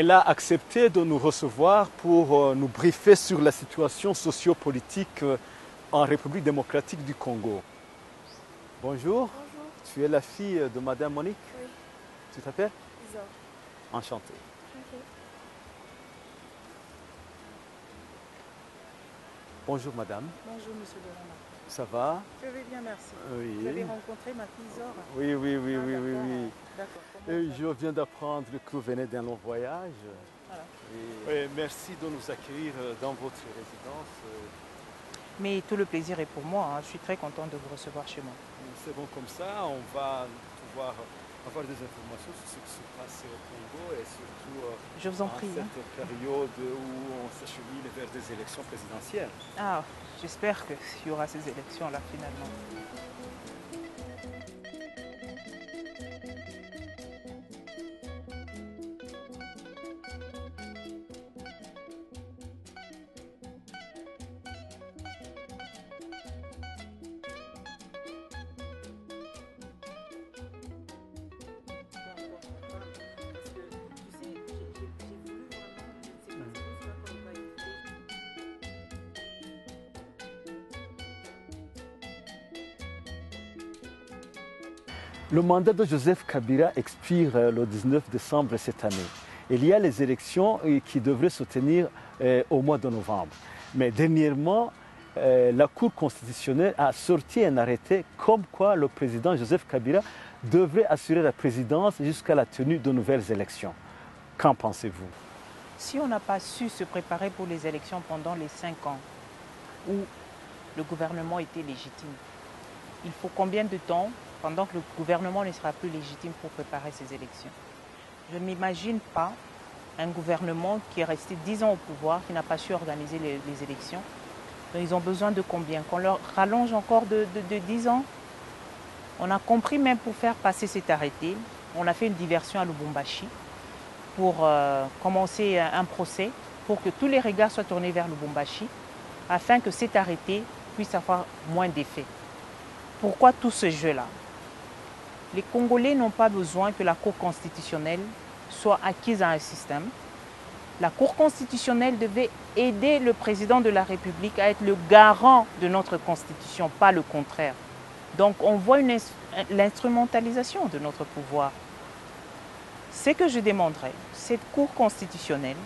Elle a accepté de nous recevoir pour euh, nous briefer sur la situation sociopolitique euh, en République démocratique du Congo. Bonjour, Bonjour. tu es la fille de Madame Monique? Oui. Tu t'appelles? Isa. Enchantée. Bonjour Madame, Bonjour, monsieur Dorana. Ça va Je vais bien, merci. Oui. Vous avez rencontré ma fille Zora Oui, oui, oui, Ah, oui, oui, d'accord. oui. D'accord. Je viens d'apprendre que vous venez d'un long voyage. Voilà. Et- Oui, merci de nous accueillir euh, dans votre résidence. euh, Mais tout le plaisir est pour moi. hein. Je suis très contente de vous recevoir chez moi. C'est bon comme ça, on va pouvoir avoir des informations sur ce qui se passe au Congo et surtout euh, Je vous en hein. cette période où on s'achemine vers des élections présidentielles. Ah, j'espère qu'il y aura ces élections-là finalement. Le mandat de Joseph Kabila expire euh, le 19 décembre cette année. Il y a les élections euh, qui devraient se tenir euh, au mois de novembre. Mais dernièrement, la Cour constitutionnelle a sorti un arrêté comme quoi le président Joseph Kabila devrait assurer la présidence jusqu'à la tenue de nouvelles élections. Qu'en pensez-vous? Si on n'a pas su se préparer pour les élections pendant les cinq ans où le gouvernement était légitime, il faut combien de temps pendant que le gouvernement ne sera plus légitime pour préparer ces élections Je ne m'imagine pas un gouvernement qui est resté dix ans au pouvoir, qui n'a pas su organiser les, élections. Ils ont besoin de combien? Qu'on leur rallonge encore de, de, de 10 ans? On a compris même pour faire passer cet arrêté, on a fait une diversion à Lubumbashi pour euh, commencer un procès, pour que tous les regards soient tournés vers Lubumbashi, afin que cet arrêté puisse avoir moins d'effet. Pourquoi tout ce jeu-là? Les Congolais n'ont pas besoin que la Cour constitutionnelle soit acquise à un système. La Cour constitutionnelle devait aider le président de la République à être le garant de notre Constitution, pas le contraire. Donc on voit l'instrumentalisation de notre pouvoir. Ce que je demanderais, cette Cour constitutionnelle,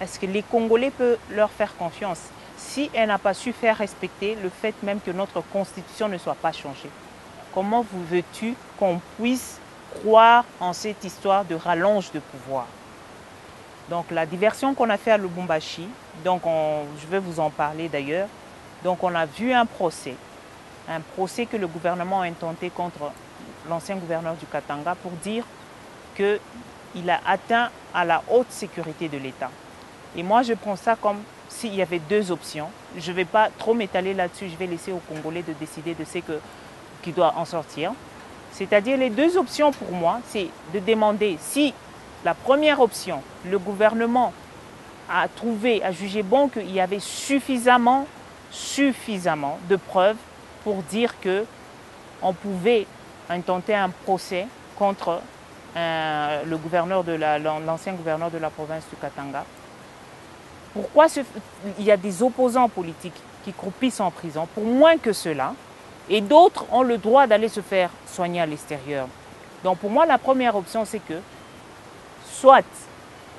est-ce que les Congolais peuvent leur faire confiance si elle n'a pas su faire respecter le fait même que notre Constitution ne soit pas changée? Comment veux-tu qu'on puisse croire en cette histoire de rallonge de pouvoir? Donc la diversion qu'on a fait à Lubumbashi, donc on- je vais vous en parler d'ailleurs, donc on a vu un procès, un procès que le gouvernement a intenté contre l'ancien gouverneur du Katanga pour dire qu'il a atteint à la haute sécurité de l'État. Et moi, je prends ça comme s'il y avait deux options. Je ne vais pas trop m'étaler là-dessus, je vais laisser aux Congolais de décider de ce que, qui doit en sortir. C'est-à-dire, les deux options pour moi, c'est de demander si la première option, le gouvernement a trouvé, a jugé bon qu'il y avait suffisamment, suffisamment de preuves pour dire que on pouvait intenter un procès contre euh, le gouverneur de la- l'ancien gouverneur de la province du Katanga. Pourquoi il y a des opposants politiques qui croupissent en prison? Pour moins que cela et d'autres ont le droit d'aller se faire soigner à l'extérieur. Donc pour moi, la première option, c'est que soit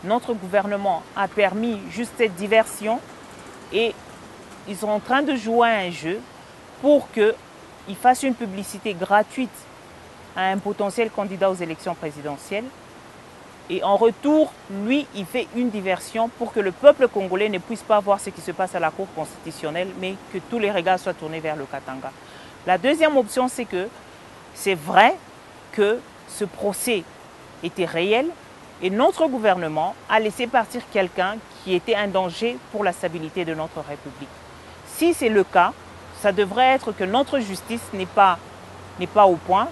notre gouvernement a permis juste cette diversion et ils sont en train de jouer un jeu pour qu'ils fassent une publicité gratuite à un potentiel candidat aux élections présidentielles. Et en retour, lui, il fait une diversion pour que le peuple congolais ne puisse pas voir ce qui se passe à la Cour constitutionnelle, mais que tous les regards soient tournés vers le Katanga. La deuxième option, c'est que c'est vrai que ce procès était réel Et notre gouvernement a laissé partir quelqu'un qui était un danger pour la stabilité de notre République. Si c'est le cas, ça devrait être que notre justice n'est pas, n'est pas au point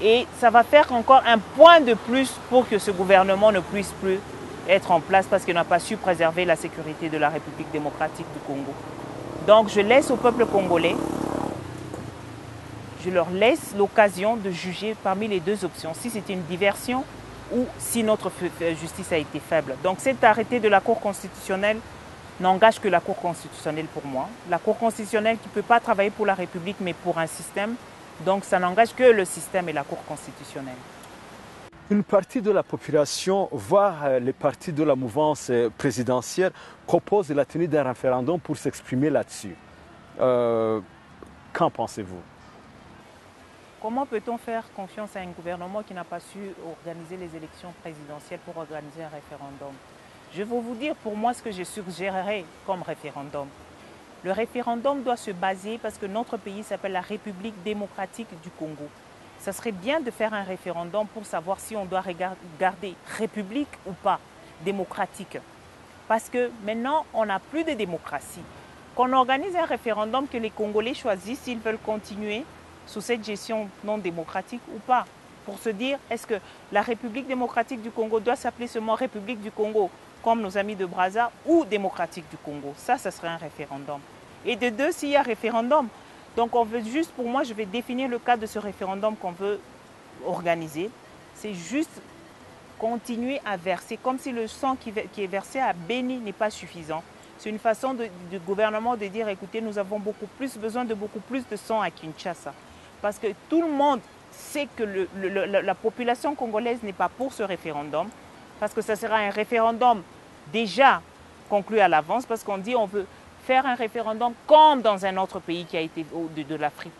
et ça va faire encore un point de plus pour que ce gouvernement ne puisse plus être en place parce qu'il n'a pas su préserver la sécurité de la République démocratique du Congo. Donc je laisse au peuple congolais, je leur laisse l'occasion de juger parmi les deux options, si c'est une diversion ou si notre justice a été faible. Donc cet arrêté de la Cour constitutionnelle n'engage que la Cour constitutionnelle pour moi. La Cour constitutionnelle qui ne peut pas travailler pour la République mais pour un système. Donc ça n'engage que le système et la Cour constitutionnelle. Une partie de la population, voire les partis de la mouvance présidentielle, proposent la tenue d'un référendum pour s'exprimer là-dessus. Euh, Qu'en pensez-vous? Comment peut-on faire confiance à un gouvernement qui n'a pas su organiser les élections présidentielles pour organiser un référendum? Je vais vous dire pour moi ce que je suggérerais comme référendum. Le référendum doit se baser parce que notre pays s'appelle la République démocratique du Congo. Ça serait bien de faire un référendum pour savoir si on doit garder république ou pas, démocratique. Parce que maintenant, on n'a plus de démocratie. Qu'on organise un référendum, que les Congolais choisissent s'ils veulent continuer sous cette gestion non démocratique ou pas. Pour se dire, est-ce que la République démocratique du Congo doit s'appeler seulement République du Congo, comme nos amis de Brazza, ou démocratique du Congo? Ça, ça serait un référendum. Et de deux, s'il y a référendum, donc on veut juste, pour moi, je vais définir le cadre de ce référendum qu'on veut organiser. C'est juste continuer à verser, comme si le sang qui, est versé à Béni n'est pas suffisant. C'est une façon du gouvernement de dire, écoutez, nous avons beaucoup plus besoin de beaucoup plus de sang à Kinshasa. Parce que tout le monde sait que la population congolaise n'est pas pour ce référendum, parce que ça sera un référendum déjà conclu à l'avance, parce qu'on dit on veut faire un référendum comme dans un autre pays qui a été de, de l'Afrique.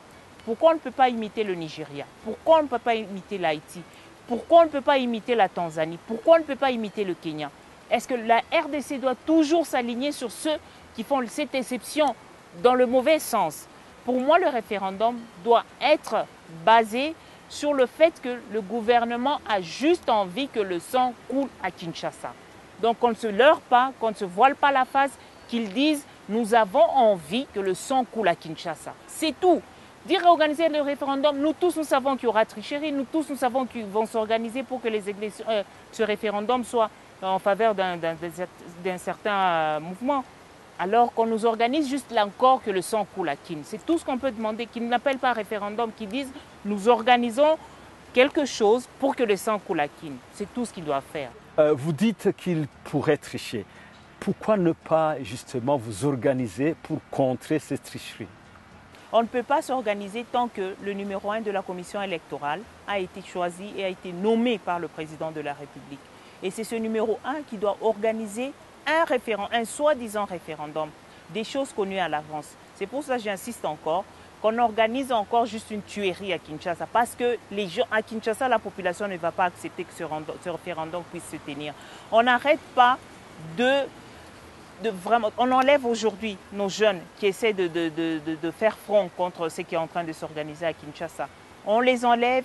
Pourquoi on ne peut pas imiter le Nigeria? Pourquoi on ne peut pas imiter l'Haïti? Pourquoi on ne peut pas imiter la Tanzanie? Pourquoi on ne peut pas imiter le Kenya? Est-ce que la RDC doit toujours s'aligner sur ceux qui font cette exception dans le mauvais sens? Pour moi, le référendum doit être basé sur le fait que le gouvernement a juste envie que le sang coule à Kinshasa. Donc qu'on ne se leurre pas, qu'on ne se voile pas la face, qu'ils disent nous avons envie que le sang coule à Kinshasa. C'est tout. Dire organiser le référendum, nous tous nous savons qu'il y aura tricherie, nous tous nous savons qu'ils vont s'organiser pour que euh, ce référendum soit en faveur d'un certain euh, mouvement. Alors qu'on nous organise juste là encore que le sang coule à Kin. C'est tout ce qu'on peut demander, qu'ils n'appellent pas référendum, qu'ils disent nous organisons quelque chose pour que le sang coule à Kin. C'est tout ce qu'ils doivent faire. Euh, vous dites qu'ils pourraient tricher. Pourquoi ne pas justement vous organiser pour contrer ces tricheries On ne peut pas s'organiser tant que le numéro un de la commission électorale a été choisi et a été nommé par le président de la République. Et c'est ce numéro un qui doit organiser un, référendum, un soi-disant référendum, des choses connues à l'avance. C'est pour ça que j'insiste encore qu'on organise encore juste une tuerie à Kinshasa. Parce que les gens, à Kinshasa, la population ne va pas accepter que ce, référendum puisse se tenir. On n'arrête pas de, vraiment... On enlève aujourd'hui nos jeunes qui essaient de, faire front contre ce qui est en train de s'organiser à Kinshasa. On les enlève,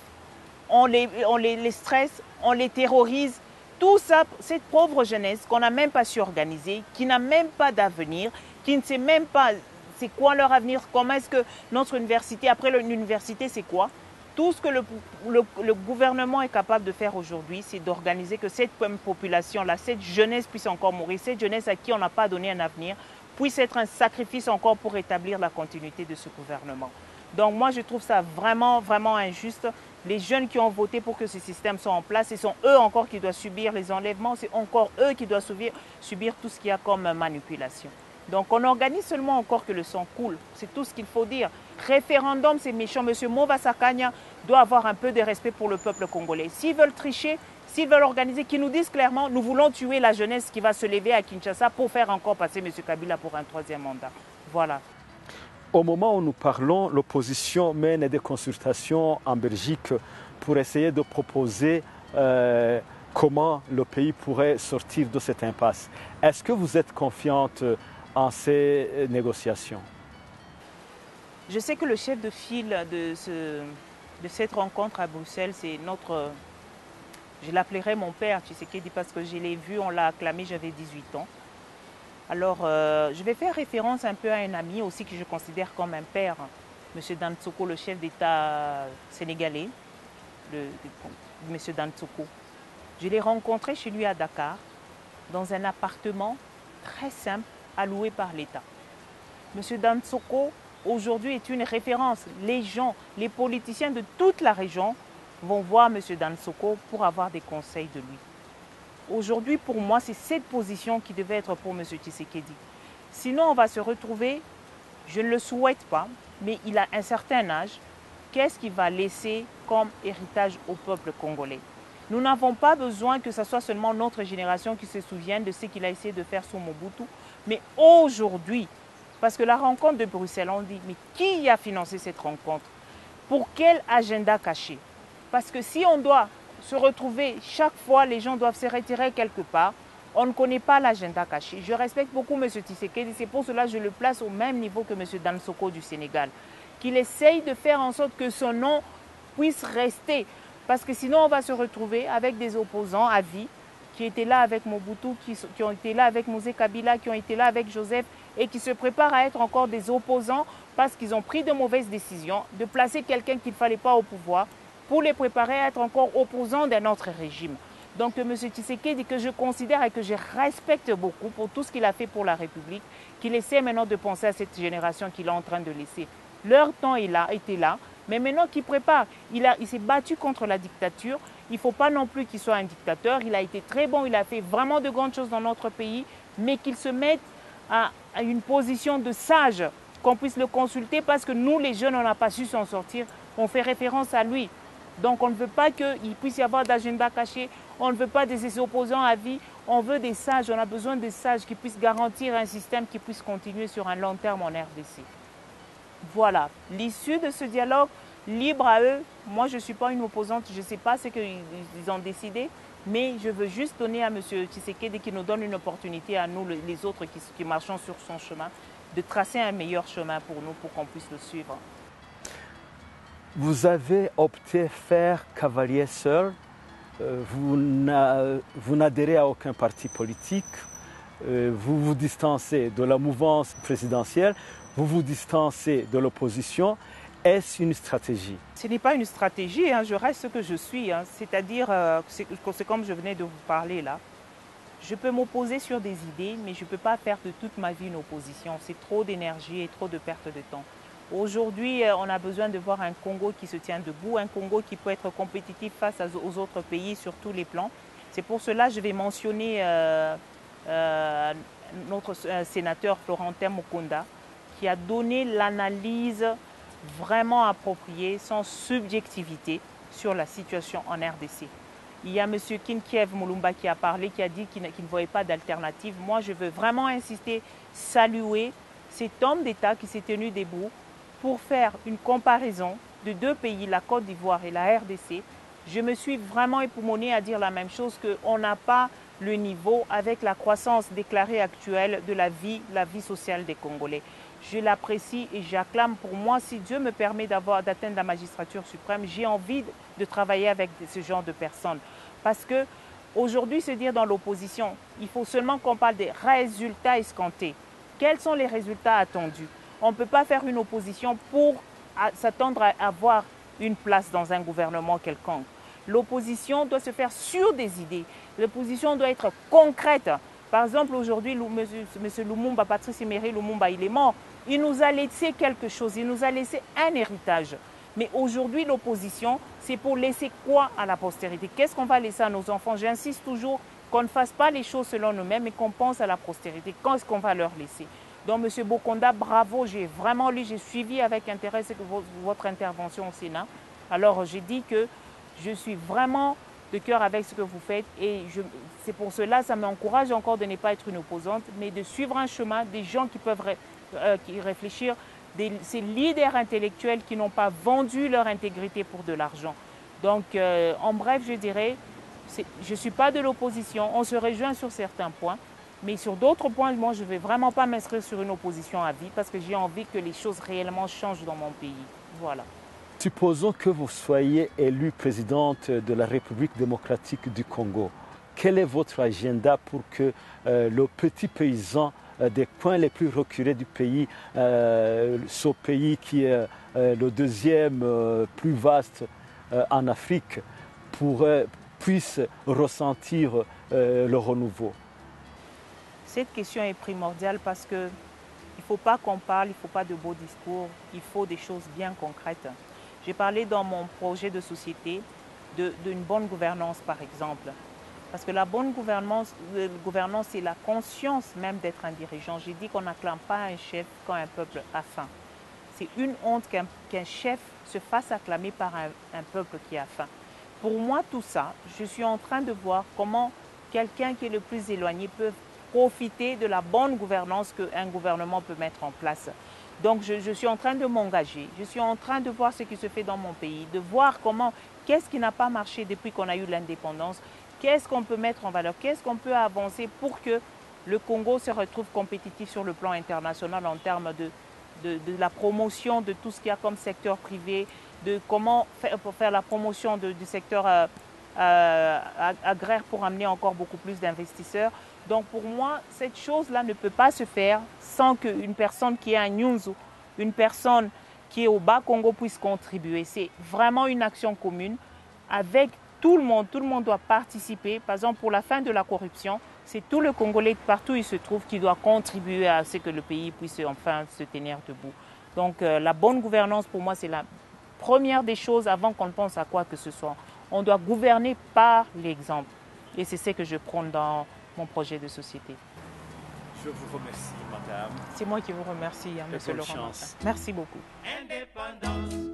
on les, les stresse, on les terrorise. Tout ça, cette pauvre jeunesse qu'on n'a même pas su organiser, qui n'a même pas d'avenir, qui ne sait même pas c'est quoi leur avenir, comment est-ce que notre université, après l'université, c'est quoi Tout ce que le, gouvernement est capable de faire aujourd'hui, c'est d'organiser que cette population-là, cette jeunesse puisse encore mourir, cette jeunesse à qui on n'a pas donné un avenir, puisse être un sacrifice encore pour établir la continuité de ce gouvernement. Donc moi, je trouve ça vraiment, vraiment injuste. Les jeunes qui ont voté pour que ce système soit en place, ce sont eux encore qui doivent subir les enlèvements, c'est encore eux qui doivent subir, subir tout ce qu'il y a comme manipulation. Donc on organise seulement encore que le sang coule. C'est tout ce qu'il faut dire. Référendum, c'est méchant. Monsieur Mova Sakanya doit avoir un peu de respect pour le peuple congolais. S'ils veulent tricher, s'ils veulent organiser, qu'ils nous disent clairement, nous voulons tuer la jeunesse qui va se lever à Kinshasa pour faire encore passer M. Kabila pour un troisième mandat. Voilà. Au moment où nous parlons, l'opposition mène des consultations en Belgique pour essayer de proposer euh, comment le pays pourrait sortir de cette impasse. Est-ce que vous êtes confiante en ces négociations? Je sais que le chef de file de, ce, de cette rencontre à Bruxelles, c'est notre Je l'appellerai mon père, Tshisekedi, parce que je l'ai vu, on l'a acclamé, j'avais 18 ans. Alors, euh, je vais faire référence un peu à un ami aussi que je considère comme un père, M. Dansoko, le chef d'État sénégalais, le, M. Dansoko. Je l'ai rencontré chez lui à Dakar, dans un appartement très simple, alloué par l'État. M. Dansoko, aujourd'hui, est une référence. Les gens, les politiciens de toute la région vont voir M. Dansoko pour avoir des conseils de lui. Aujourd'hui, pour moi, c'est cette position qui devait être pour M. Tshisekedi. Sinon, on va se retrouver, je ne le souhaite pas, mais il a un certain âge. Qu'est-ce qu'il va laisser comme héritage au peuple congolais? Nous n'avons pas besoin que ce soit seulement notre génération qui se souvienne de ce qu'il a essayé de faire sous Mobutu, mais aujourd'hui, parce que la rencontre de Bruxelles, on dit, mais qui a financé cette rencontre? Pour quel agenda caché? Parce que si on doit se retrouver, chaque fois les gens doivent se retirer quelque part, on ne connaît pas l'agenda caché. Je respecte beaucoup M. Tshisekedi, c'est pour cela que je le place au même niveau que M. Dansoko du Sénégal, qu'il essaye de faire en sorte que son nom puisse rester. Parce que sinon, on va se retrouver avec des opposants à vie qui étaient là avec Mobutu, qui, qui ont été là avec Mosé Kabila, qui ont été là avec Joseph et qui se préparent à être encore des opposants parce qu'ils ont pris de mauvaises décisions, de placer quelqu'un qu'il ne fallait pas au pouvoir pour les préparer à être encore opposants d'un autre régime. Donc M. Tshisekedi, que je considère et que je respecte beaucoup pour tout ce qu'il a fait pour la République, qu'il essaie maintenant de penser à cette génération qu'il est en train de laisser. Leur temps est là, était là, mais maintenant qu'il prépare, il, a, il s'est battu contre la dictature. Il ne faut pas non plus qu'il soit un dictateur. Il a été très bon, il a fait vraiment de grandes choses dans notre pays, mais qu'il se mette à une position de sage, qu'on puisse le consulter parce que nous, les jeunes, on n'a pas su s'en sortir. On fait référence à lui. Donc on ne veut pas qu'il puisse y avoir d'agenda caché, on ne veut pas des opposants à vie, on veut des sages, on a besoin de sages qui puissent garantir un système qui puisse continuer sur un long terme en RDC. Voilà, l'issue de ce dialogue, libre à eux, moi je ne suis pas une opposante, je ne sais pas ce qu'ils ont décidé, mais je veux juste donner à M. Tshisekedi qui nous donne une opportunité à nous, les autres qui, qui marchons sur son chemin, de tracer un meilleur chemin pour nous, pour qu'on puisse le suivre. Vous avez opté faire cavalier seul. Euh, vous n'a- vous n'adhérez à aucun parti politique. Euh, vous vous distancez de la mouvance présidentielle. Vous vous distancez de l'opposition. Est-ce une stratégie? Ce n'est pas une stratégie, hein, je reste ce que je suis. hein. C'est-à-dire, euh, c'est comme je venais de vous parler là. Je peux m'opposer sur des idées, mais je ne peux pas faire de toute ma vie une opposition. C'est trop d'énergie et trop de perte de temps. Aujourd'hui, euh, on a besoin de voir un Congo qui se tient debout, un Congo qui peut être compétitif face aux autres pays sur tous les plans. C'est pour cela que je vais mentionner euh, euh, notre sénateur Florentin Mukunda, qui a donné l'analyse vraiment appropriée, sans subjectivité, sur la situation en RDC. Il y a M. Kinkiev Moulumba qui a parlé, qui a dit qu'il ne voyait pas d'alternative. Moi, je veux vraiment insister, saluer cet homme d'État qui s'est tenu debout pour faire une comparaison de deux pays, la Côte d'Ivoire et la RDC. Je me suis vraiment époumonée à dire la même chose, qu'on n'a pas le niveau avec la croissance déclarée actuelle de la vie, la vie sociale des Congolais. Je l'apprécie et j'acclame pour moi, si Dieu me permet d'atteindre la magistrature suprême, j'ai envie de travailler avec ce genre de personnes. Parce que aujourd'hui, se dire dans l'opposition, il faut seulement qu'on parle des résultats escomptés. Quels sont les résultats attendus? On ne peut pas faire une opposition pour s'attendre à avoir une place dans un gouvernement quelconque. L'opposition doit se faire sur des idées. L'opposition doit être concrète. Par exemple, aujourd'hui, monsieur Lumumba, Patrice Emery Lumumba, il est mort. Il nous a laissé quelque chose, il nous a laissé un héritage. Mais aujourd'hui, l'opposition, c'est pour laisser quoi à la postérité? Qu'est-ce qu'on va laisser à nos enfants? J'insiste toujours qu'on ne fasse pas les choses selon nous-mêmes, mais qu'on pense à la postérité. Qu'est-ce qu'on va leur laisser? Donc, M. Bokonda, bravo, j'ai vraiment lu, j'ai suivi avec intérêt votre intervention au Sénat. Alors, j'ai dit que je suis vraiment de cœur avec ce que vous faites et c'est pour cela, ça m'encourage encore de ne pas être une opposante, mais de suivre un chemin des gens qui peuvent euh, réfléchir, des, ces leaders intellectuels qui n'ont pas vendu leur intégrité pour de l'argent. Donc, euh, en bref, je dirais, je ne suis pas de l'opposition, on se rejoint sur certains points, mais sur d'autres points, moi, je ne vais vraiment pas m'inscrire sur une opposition à vie parce que j'ai envie que les choses réellement changent dans mon pays. Voilà. Supposons que vous soyez élue présidente de la République démocratique du Congo. Quel est votre agenda pour que euh, le petit paysan euh, des coins les plus reculés du pays, euh, ce pays qui est euh, le deuxième euh, plus vaste euh, en Afrique, puisse ressentir euh, le renouveau? Cette question est primordiale parce que il ne faut pas qu'on parle, il ne faut pas de beaux discours, il faut des choses bien concrètes. J'ai parlé dans mon projet de société d'une bonne gouvernance, par exemple. Parce que la bonne gouvernance, euh, gouvernance c'est la conscience même d'être un dirigeant. J'ai dit qu'on n'acclame pas un chef quand un peuple a faim. C'est une honte qu'un qu'un chef se fasse acclamer par un, un peuple qui a faim. Pour moi, tout ça, je suis en train de voir comment quelqu'un qui est le plus éloigné peut profiter de la bonne gouvernance qu'un gouvernement peut mettre en place. Donc, je, suis en train de m'engager. Je suis en train de voir ce qui se fait dans mon pays, de voir comment, qu'est-ce qui n'a pas marché depuis qu'on a eu l'indépendance, qu'est-ce qu'on peut mettre en valeur, qu'est-ce qu'on peut avancer pour que le Congo se retrouve compétitif sur le plan international en termes de, de, la promotion de tout ce qu'il y a comme secteur privé, de comment faire pour faire la promotion du secteur euh, euh, ag- agraire pour amener encore beaucoup plus d'investisseurs. Donc pour moi, cette chose-là ne peut pas se faire sans qu'une personne qui est à Nyunzu, une personne qui est au Bas-Congo puisse contribuer. C'est vraiment une action commune avec tout le monde. Tout le monde doit participer. Par exemple, pour la fin de la corruption, c'est tout le Congolais, partout où il se trouve, qui doit contribuer à ce que le pays puisse enfin se tenir debout. Donc euh, la bonne gouvernance, pour moi, c'est la première des choses avant qu'on pense à quoi que ce soit. On doit gouverner par l'exemple. Et c'est ce que je prône dans mon projet de société. Je vous remercie, madame. C'est moi qui vous remercie, hein, monsieur Laurent. Merci beaucoup. Indépendance,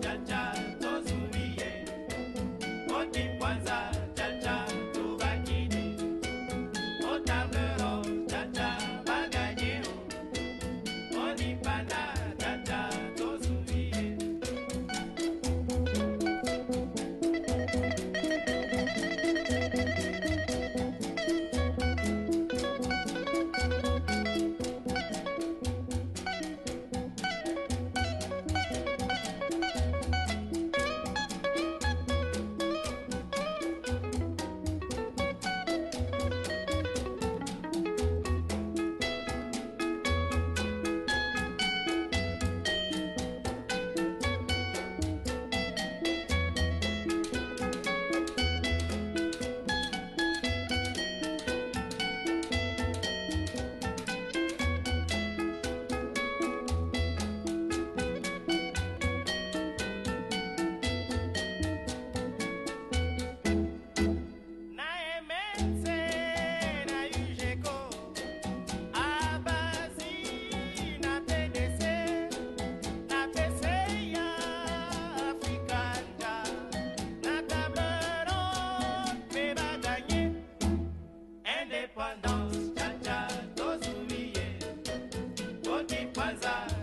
bazar.